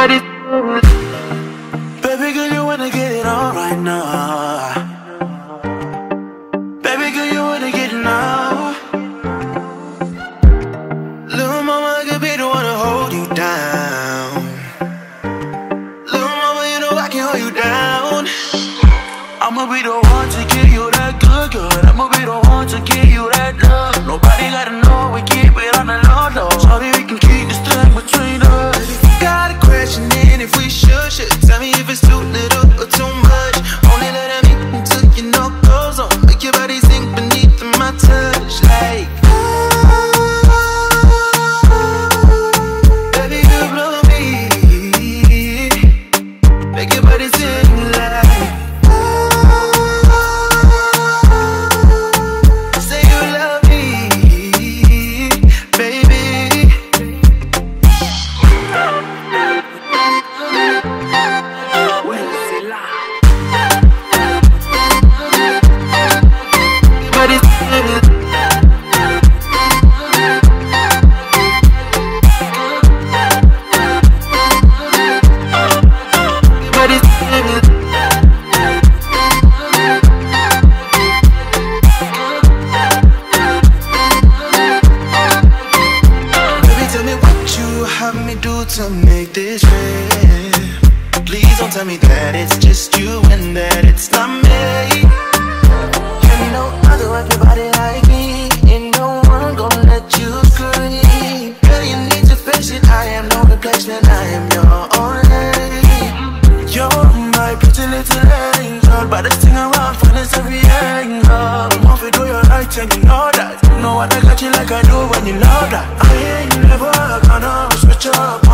Everybody. Baby girl, you wanna get it on right now. Baby girl, you wanna get it now. Little mama could be the one to hold you down. Little mama, you know I can hold you down. I'ma be the one to give you that good, good. I'ma be the one to give you that love. Nobody gotta know, we keep it on the low, low. Don't tell me that it's just you and that it's not me. You know other work your body like me, and no one gonna let you scream. Girl, you need to face it. I am no replacement. I am your only. You're my pretty little angel, but this thing around for this every angle. Want to do your right and you know that. You know what I got you like I do when you love that. I ain't never gonna switch up.